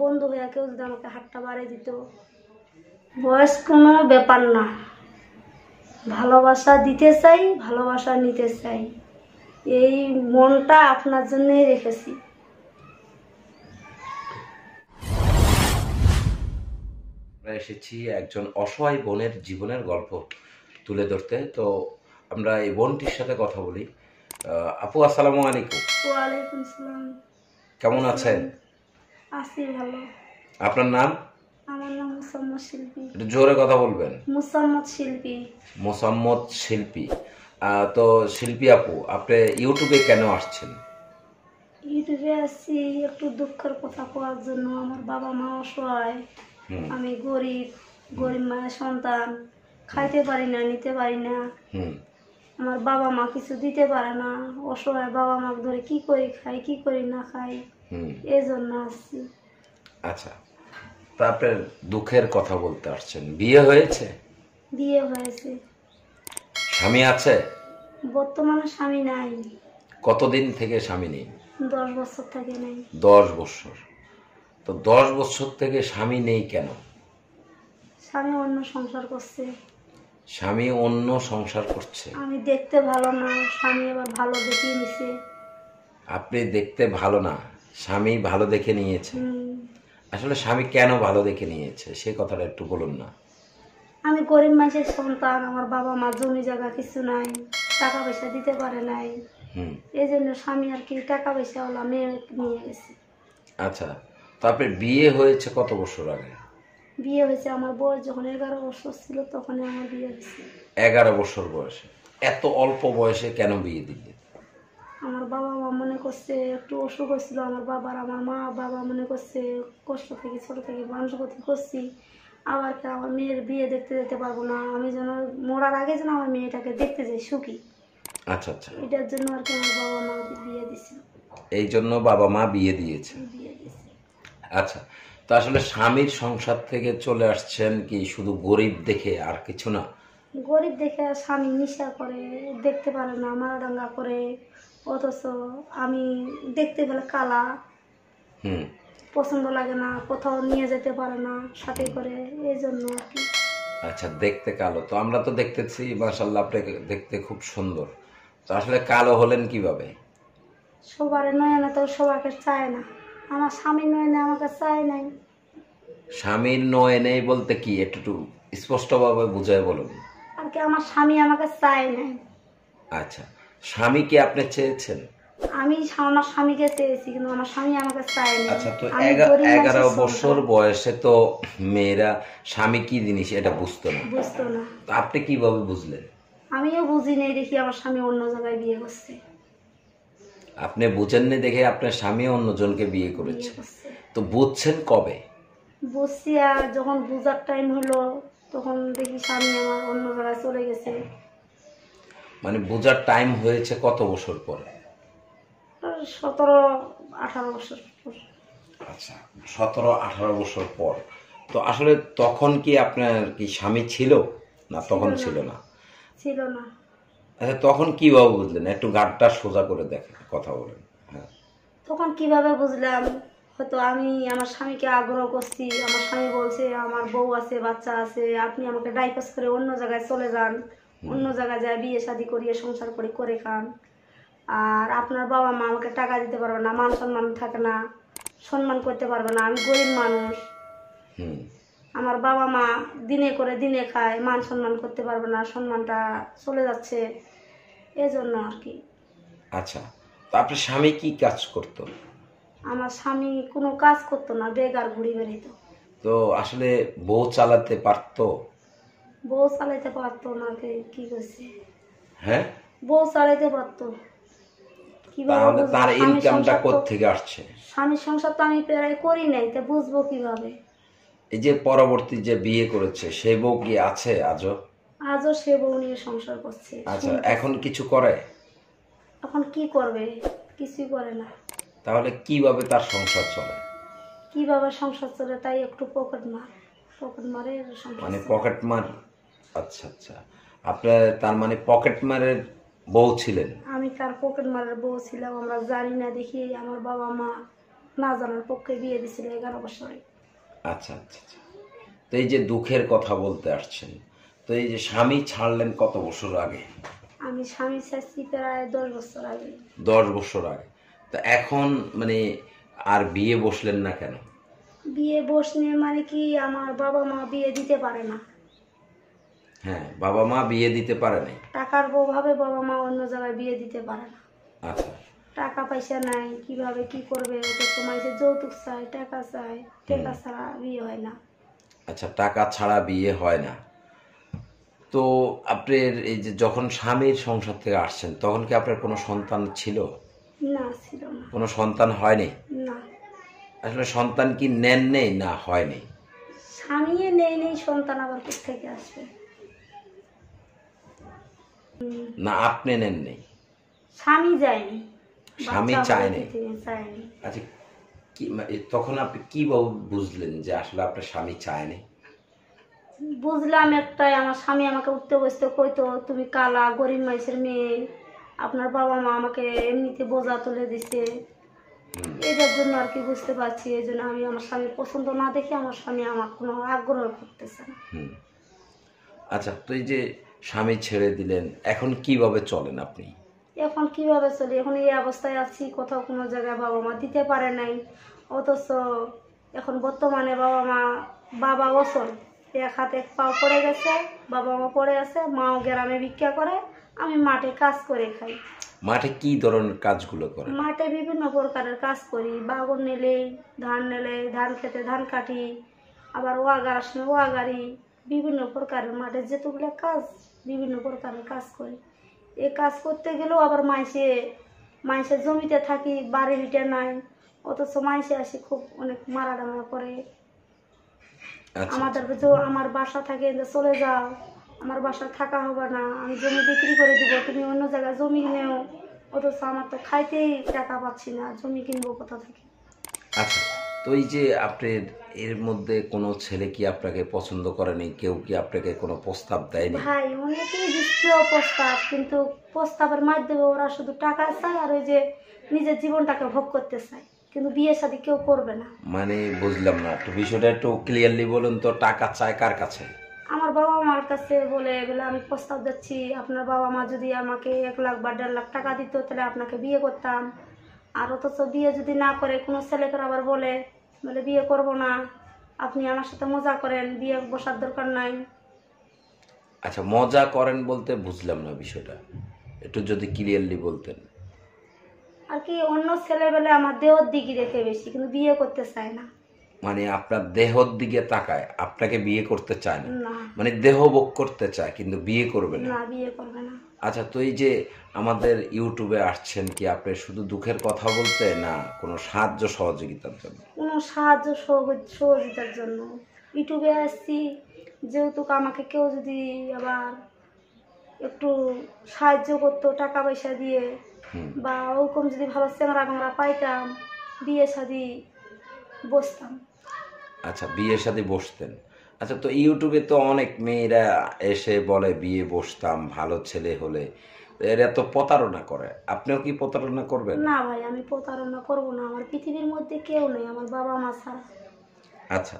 বন্ধু হয়ে কেউ যদি আমাকে হাতটা বাড়িয়ে দিত। বয়স কোনো ব্যাপার না। ভালোবাসা দিতে চাই ভালোবাসা নিতে চাই। এই মনটা আপনার জন্যই রেখেছি। এসেছি একজন অসহায় বোনের জীবনের গল্প তুলে ধরতে। তো আমরা এই বোনটির সাথে কথা বলি। আপু আসসালামু আলাইকুম। ওয়ালাইকুম কেমন আছেন? আছি ভালো। আপনার নাম? আমার নাম মুসাম্মদ শিল্পী। একটু জোরে কথা বলবেন। মুসাম্মদ শিল্পী। মোসাম্মদ শিল্পী। আহ, তো শিল্পী আপু আপনি ইউটিউবে কেন আসছেন? ইউটিউবে আসছি একটু দুঃখের কথা কোয়ার জন্য। আমার বাবা মা অসহায়। হুম। আমি গরিব গরিব মায়ের সন্তান। খাইতে পারি না নিতে পারি না। হুম। আমার বাবা মা কিছু দিতে পারে না। অসহায় বাবা মা ধরে কি করি খাই কি করি না খাই। এই জন্য আসছি আচ্ছা তা আপনার দুঃখের কথা বলতে আসছেন বিয়ে হয়েছে? বিয়ে হয়েছে। স্বামী আছে? বর্তমানে স্বামী নাই। কতদিন থেকে স্বামী নেই? দশ বছর থেকে নেই। দশ বছর। তো দশ বছর থেকে স্বামী নেই কেন? স্বামী অন্য সংসার করছে। স্বামী অন্য সংসার করছে? আমি দেখতে ভালো না। স্বামী এবার ভালো দেখিয়ে নিছে আপনি দেখতে ভালো না। স্বামী ভালো দেখে নিয়েছে। আসলে স্বামী কেন ভালো দেখে নিয়েছে? সেই কথাটা একটু বলুন না। আমি গরিব মানুষের সন্তান আমার বাবা মা জমি জায়গা কিছু নাই টাকা পয়সা দিতে পারে নাই। এই জন্য স্বামী আর কি টাকা পয়সা ওলা মেয়ে নিয়ে গেছে। আচ্ছা তো আপনার বিয়ে হয়েছে কত বছর আগে? বিয়ে হয়েছে আমার বয়স যখন এগারো বছর ছিল তখন আমার বিয়ে হয়েছে। এগারো বছর বয়সে। এত অল্প বয়সে কেন বিয়ে দিলেন? আমার বাবা মা মনে করছে একটু অসুখ হয়েছিল আমার বাবার আমার মা বাবা মনে করছে কষ্ট থেকে ছোট থেকে মানুষ গতি করছি। আবার আমার মেয়ের বিয়ে দেখতে যেতে পারব না আমি যেন মরার আগে যেন আমার মেয়েটাকে দেখতে যাই সুখী। আচ্ছা আচ্ছা। এটার জন্য আর কি আমার বাবা মা বিয়ে দিছে এই জন্য বাবা মা বিয়ে দিয়েছে। আচ্ছা তো আসলে স্বামীর সংসার থেকে চলে আসছেন কি শুধু গরিব দেখে আর কিছু না? গরিব দেখে স্বামী নিশা করে দেখতে পারে না মারাডাঙ্গা করে অথচ আমি দেখতে পেলে কালা। হুম। পছন্দ লাগে না কোথাও নিয়ে যেতে পারে না সাথে করে এই জন্য আর কি। আচ্ছা দেখতে কালো। তো আমরা তো দেখতেছি মাসাল্লাহ আপনাকে দেখতে খুব সুন্দর। তো আসলে কালো হলেন কীভাবে? সবার নয়নে তো সবাইকে চায় না। আমার স্বামীর নয়নে আমাকে চায় নাই। স্বামীর নয় নেই বলতে কি? একটু একটু স্পষ্টভাবে বুঝায় বলুন। আর কি আমার স্বামী আমাকে চায় নাই। আচ্ছা। স্বামী কি আপনি চেয়েছেন? আমি আমার স্বামীকে চেয়েছি কিন্তু আমার স্বামী আমাকে চায় না আচ্ছা তো এগারো বছর বয়সে তো মেয়েরা স্বামী কি জিনিস এটা বুঝতো না? বুঝতো না। আপনি কীভাবে বুঝলেন? আমিও বুঝি নেই দেখি আমার স্বামী অন্য জায়গায় বিয়ে করছে। আপনি বুঝেননি দেখে আপনার স্বামী অন্যজনকে বিয়ে করছে। তো বুঝছেন কবে? বুঝছি আর যখন বুঝার টাইম হলো তখন দেখি স্বামী আমার অন্য জায়গায় চলে গেছে। মানে বোঝার টাইম হয়েছে কত বছর পরে? সতেরো আঠারো বছর পর। আচ্ছা সতেরো আঠারো বছর পর। তো আসলে তখন কি আপনার কি স্বামী ছিল? না তখন ছিল না। ছিল না। আচ্ছা তখন কীভাবে বুঝলেন? একটু গাঢ়টা সোজা করে দেখেন কথা বলেন। হ্যাঁ। তখন কীভাবে বুঝলাম? হয়তো আমি আমার স্বামীকে আগ্রহ করছি আমার স্বামী বলছে আমার বউ আছে বাচ্চা আছে আপনি আমাকে ডাইপাস করে অন্য জায়গায় চলে যান। অন্য জায়গায় যায় বিয়ে শাদি করিয়ে সংসার করে করে খান। আর আপনার বাবা মা আমাকে টাকা দিতে পারবে না মান সম্মান থাকে না সম্মান করতে পারবে না আমি গরিব মানুষ। আমার বাবা মা দিনে করে দিনে খায় মান সম্মান করতে পারবে না সম্মানটা চলে যাচ্ছে এজন্য আর কি। আচ্ছা আপনার স্বামী কি কাজ করতো? আমার স্বামী কোনো কাজ করতো না বেগার ঘুরি বেরিত তো আসলে বউ চালাতে পারতো? বউ চালাইতে পারতো না কি করছে? হ্যাঁ? বউ চালাইতে পারতো। তাহলে তার ইনকামটা থেকে আসছে? স্বামীর সংসার তো আমি প্রায় করি নাই তা বুঝব কীভাবে? এই যে পরবর্তী যে বিয়ে করেছে সেই বউ কি আছে আজও? আজও সে বউ নিয়ে সংসার করছে আচ্ছা এখন কিছু করে? এখন কি করবে? কিছুই করে না। তাহলে কীভাবে তার সংসার চলে? কীভাবে সংসার চলে তাই একটু পকেট মার পকেট মারে মানে পকেট মার আচ্ছা আচ্ছা। আপনার তার মানে পকেট মারের বউ ছিলেন? আমি তার পকেট মারার বউ ছিলাম আমরা জানি না দেখি আমার বাবা মা না জানার পক্ষে বিয়ে দিছিল এগারো বছরে। আচ্ছা আচ্ছা আচ্ছা। তো এই যে দুঃখের কথা বলতে আসছেন তো এই যে স্বামী ছাড়লেন কত বছর আগে? আমি স্বামী চাচ্ছি প্রায় দশ বছর আগে। দশ বছর আগে। তো এখন মানে আর বিয়ে বসলেন না কেন? বিয়ে বসলে মানে কি আমার বাবা মা বিয়ে দিতে পারে না। হ্যাঁ বাবা মা বিয়ে দিতে পারে নাই। টাকার প্রভাবে বাবা মা অন্য জায়গায় বিয়ে দিতে পারে না। আচ্ছা। টাকা পয়সা নাই কীভাবে কি করবে? অত সময় যৌতুক চায় টাকা চায় টাকা ছাড়া বিয়ে হয় না। আচ্ছা টাকা ছাড়া বিয়ে হয় না। তো আপনার এই যে যখন স্বামীর সংসার থেকে আসছেন তখন কি আপনার কোনো সন্তান ছিল? না ছিল না। কোনো সন্তান হয়নি? না। আসলে সন্তান কি নেন নেই না হয়নি স্বামী নেই নেই সন্তান আবার থেকে আসবে? না আপনি নেন নেই স্বামী যায়নি। স্বামী চায়নি? আচ্ছা কি তখন আপনি কীভাবে বুঝলেন যে আসলে আপনার স্বামী চায়নি বুঝলাম একটাই আমার স্বামী আমাকে উঠতে বসতে কইতো তুমি কালা গরিব মাইসের মেয়ে আপনার বাবা মা আমাকে এমনিতে বোঝা তুলে দিছে। এটার জন্য আর কি বুঝতে পারছি এই জন্য আমি আমার স্বামীর পছন্দ না দেখে আমার স্বামী আমার কোনো আগ্রহ করতেছে না। আচ্ছা তো এই যে স্বামী ছেড়ে দিলেন। এখন কীভাবে চলেন আপনি? এখন কীভাবে চলি? এখন এই অবস্থায় আছি কোথাও কোনো জায়গায় বাবা মা দিতে পারে নাই। অথচ এখন বর্তমানে বাবা মা বাবা বছর এক হাতে এক পাও পড়ে গেছে বাবা মা পড়ে আছে মাও গ্রামে ভিক্ষা করে আমি মাঠে কাজ করে খাই। মাঠে কি ধরনের কাজগুলো করেন? মাঠে বিভিন্ন প্রকারের কাজ করি। বাগর নেলে ধান নেলে ধান খেতে ধান কাটি আবার ওয়াগার সময় ওয়াগারি বিভিন্ন প্রকারের মাঠে যেতগুলো কাজ বিভিন্ন প্রকারের কাজ করি। এই কাজ করতে গেলেও আবার মাইসে মাইসের জমিতে থাকি বাড়ি ভিটে নাই অথচ মাইসে আসি খুব অনেক মারা ডাঙা করে। আচ্ছা। আমাদের যে আমার বাসা থাকে যে চলে যাও আমার বাসা থাকা হবে না আমি জমি বিক্রি করে দিব তুমি অন্য জায়গায় জমি নেও অথচ আমার তো খাইতেই টাকা পাচ্ছি না জমি কিনবো কোথা থেকে? আচ্ছা। তো এই যে আপনার এর মধ্যে কোনো ছেলে কি আপনাকে পছন্দ করেনি? কেউ কি আপনাকে কোনো প্রস্তাব দেয়নি? ভাই অনেকেই দিচ্ছিল প্রস্তাব কিন্তু প্রস্তাবের মাধ্যমে ওরা শুধু টাকা চায় আর ওই যে নিজের জীবনটাকে ভোগ করতে চায়। কিন্তু বিয়ে শাদী কেউ করবে না। মানে বুঝলাম না একটু বিষয়টা একটু ক্লিয়ারলি বলুন তো টাকা চায় কার কাছে? আমার বাবা মার কাছে বলে এগুলো আমি প্রস্তাব দিচ্ছি আপনার বাবা মা যদি আমাকে এক লাখ বা দেড় লাখ টাকা দিত তাহলে আপনাকে বিয়ে করতাম। আর অথচ বিয়ে যদি না করে কোনো ছেলেকে আবার বলে বলে বিয়ে করব না। আপনি আমার সাথে মজা করেন বিয়ে বসার দরকার নাই। আচ্ছা মজা করেন বলতে বুঝলাম না বিষয়টা। একটু যদি ক্লিয়ারলি বলতেন। আর কি অন্য ছেলে বেলে আমার দেহর দিকে দেখে বেশি কিন্তু বিয়ে করতে চায় না। মানে আপনার দেহর দিকে তাকায় আপনাকে বিয়ে করতে চায় না। না। মানে দেহ ভোগ করতে চায় কিন্তু বিয়ে করবে না। না বিয়ে করবে না। আচ্ছা তো এই যে আমাদের ইউটিউবে আসছেন কি আপনি শুধু দুঃখের কথা বলতে না কোনো সাহায্য সহযোগিতার জন্য? কোনো সাহায্য সহযোগ- সহযোগিতার জন্য। ইউটিউবে আসছি যেহেতু আমাকে কেউ যদি আবার একটু সাহায্য করতো টাকা পয়সা দিয়ে বা ওরকম যদি ভালো চেংড়া বাংরা পাইতাম বিয়ে শাদি বসতাম। আচ্ছা বিয়ে সাথে বসতেন। আচ্ছা তো ইউটিউবে তো অনেক মেয়েরা এসে বলে বিয়ে বসতাম ভালো ছেলে হলে। এরা তো প্রতারণা করে। আপনিও কি প্রতারণা করবেন? না ভাই আমি প্রতারণা করব না। আমার পৃথিবীর মধ্যে কেউ নেই আমার বাবা মা ছাড়া। আচ্ছা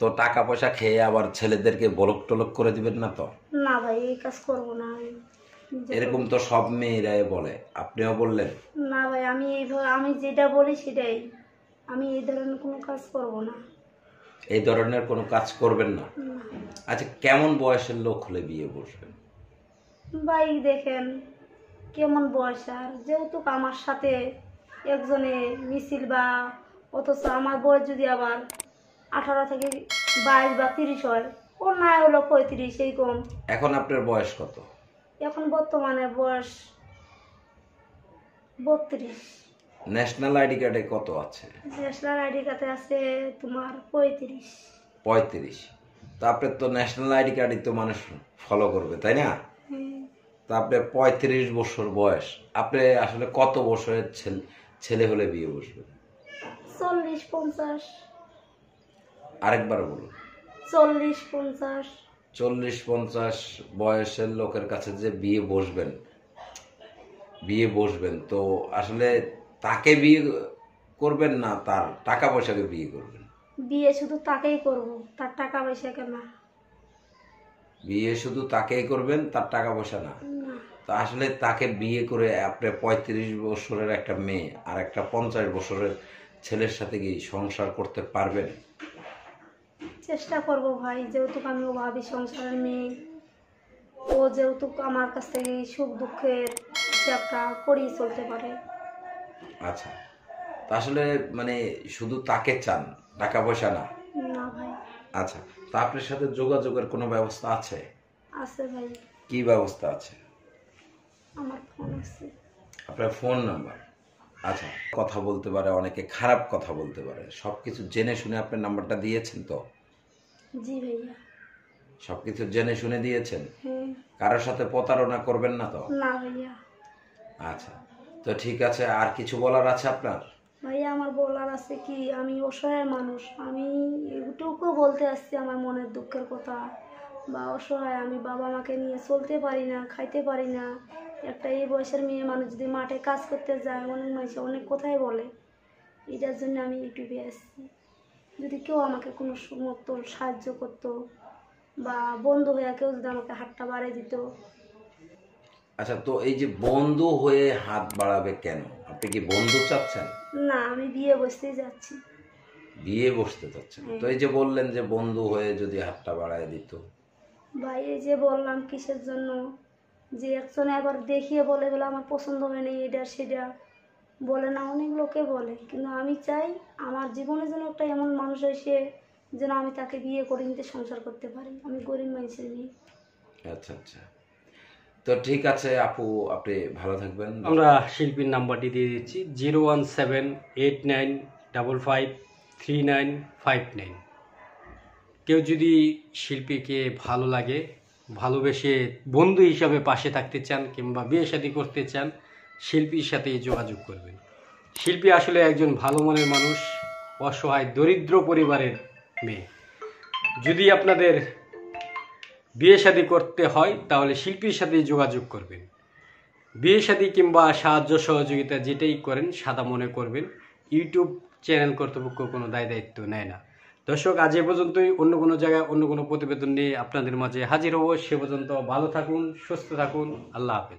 তো টাকা পয়সা খেয়ে আবার ছেলেদেরকে বলক টলক করে দিবেন না তো? না ভাই এই কাজ করব না। আমি এরকম তো সব মেয়েরাই বলে। আপনিও বললেন? না ভাই আমি এইভাবে আমি যেটা বলি সেটাই। আমি এই ধরনের কোনো কাজ করব না। এই ধরনের কোনো কাজ করবেন না। আচ্ছা কেমন বয়সের লোক হলে বিয়ে বসবেন? ভাই দেখেন কেমন বয়স আর? যেহেতু আমার সাথে একজনে মিছিল বা অথচ আমার বয়স যদি আবার আঠারো থেকে বাইশ বা তিরিশ হয় ও না হলো পঁয়ত্রিশ এই কম। এখন আপনার বয়স কত? এখন বর্তমানে বয়স বত্রিশ। ন্যাশনাল আইডি কার্ডে কত আছে? ন্যাশনাল আইডি কার্ডে আছে তোমার পঁয়ত্রিশ। পঁয়ত্রিশ। তা আপনার তো ন্যাশনাল আইডি কার্ডই তো মানুষ ফলো করবে তাই না? হ্যাঁ। তা আপনার পঁয়ত্রিশ বছর বয়স আপনি আসলে কত বছরের ছেলে ছেলে হলে বিয়ে বসবেন চল্লিশ পঞ্চাশ। আরেকবার বলুন। চল্লিশ পঞ্চাশ। চল্লিশ পঞ্চাশ বয়সের লোকের কাছে যে বিয়ে বসবেন বিয়ে বসবেন তো আসলে তাকে বিয়ে করবেন না তার টাকা পয়সাকে বিয়ে করবেন। বিয়ে শুধু তাকেই করব তার টাকা পয়সা কেন বিয়ে শুধু তাকেই করবেন তার টাকা পয়সা না। না। তো আসলে তাকে বিয়ে করে আপনি পঁয়ত্রিশ বছরের একটা মেয়ে আর একটা পঞ্চাশ বছরের ছেলের সাথে কি সংসার করতে পারবেন? চেষ্টা করব ভাই যেহেতু আমি ভাবি সংসারের মেয়ে ও যেহেতু আমার কাছ থেকে সুখ দুঃখের হিসাবটা করিয়ে চলতে পারে। আচ্ছা। তা আসলে মানে শুধু তাকে চান টাকা পয়সা না? না ভাই। আচ্ছা তা আপনার সাথে যোগাযোগের কোনো ব্যবস্থা আছে? আছে ভাই। কি ব্যবস্থা আছে? আমার ফোন আছে। আপনার ফোন নাম্বার? আচ্ছা কথা বলতে পারে অনেকে খারাপ কথা বলতে পারে। সব কিছু জেনে শুনে আপনার নাম্বারটা দিয়েছেন তো? জি ভাইয়া। সব কিছু জেনে শুনে দিয়েছেন? হ্যাঁ। কারোর সাথে প্রতারণা করবেন না তো? না ভাইয়া। আচ্ছা। তো ঠিক আছে, আর কিছু বলার আছে আপনার? ভাইয়া, আমার বলার আছে কি, আমি অসহায় মানুষ, আমি এটুকু বলতে আসছি আমার মনের দুঃখের কথা। বা অসহায়, আমি বাবা মাকে নিয়ে চলতে পারি না, খাইতে পারি না। একটা এই বয়সের মেয়ে মানুষ যদি মাঠে কাজ করতে যায়, অনেক মানুষ অনেক কথাই বলে। এটার জন্য আমি ইউটিউবে আসছি। যদি কেউ আমাকে কোনো সমর্থ সাহায্য করতো বা বন্ধু হয়ে কেউ যদি আমাকে হাতটা বাড়িয়ে দিত আচ্ছা তো এই যে বন্ধু হয়ে হাত বাড়াবে কেন? আপনি কি বন্ধু চাচ্ছেন? না আমি বিয়ে বসতেই যাচ্ছি। বিয়ে বসতে চাচ্ছেন? তো এই যে বললেন যে বন্ধু হয়ে যদি হাতটা বাড়ায় দিত। ভাই এই যে বললাম কিসের জন্য? যে একজন একবার দেখিয়ে বলে বলে আমার পছন্দ হয়নি এটা সেটা। বলে না অনেক লোকে বলে। কিন্তু আমি চাই আমার জীবনে যেন একটা এমন মানুষ এসে যেন আমি তাকে বিয়ে করে নিতে সংসার করতে পারি। আমি গরিব মানুষের মেয়ে। আচ্ছা আচ্ছা। তো ঠিক আছে, আপু, আপনি ভালো থাকবেন। আমরা শিল্পীর নাম্বারটি দিয়ে দিচ্ছি, zero one seven eight nine double five three nine five nine. কেউ যদি শিল্পীকে ভালো লাগে, ভালোবেসে বন্ধু হিসাবে পাশে থাকতে চান কিংবা বিয়ে শাদী করতে চান, শিল্পীর সাথে যোগাযোগ করবেন। শিল্পী আসলে একজন ভালো মনের মানুষ, অসহায়, দরিদ্র পরিবারের মেয়ে। যদি আপনাদের বিয়ে শাদী করতে হয়, তাহলে শিল্পীর সাথে যোগাযোগ করবেন। বিয়ে শাদী কিংবা সাহায্য সহযোগিতা যেটাই করেন, সাদা মনে করবেন। ইউটিউব চ্যানেল কর্তৃপক্ষ কোনো দায় দায়িত্ব নেয় না। দর্শক, আজ এ পর্যন্তই। অন্য কোনো জায়গায় অন্য কোনো প্রতিবেদন নিয়ে আপনাদের মাঝে হাজির হব। সে পর্যন্ত ভালো থাকুন, সুস্থ থাকুন। আল্লাহ হাফেজ।